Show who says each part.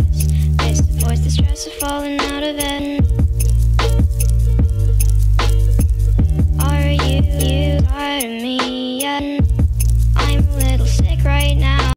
Speaker 1: stress. Face the voice the stress of falling out of bed.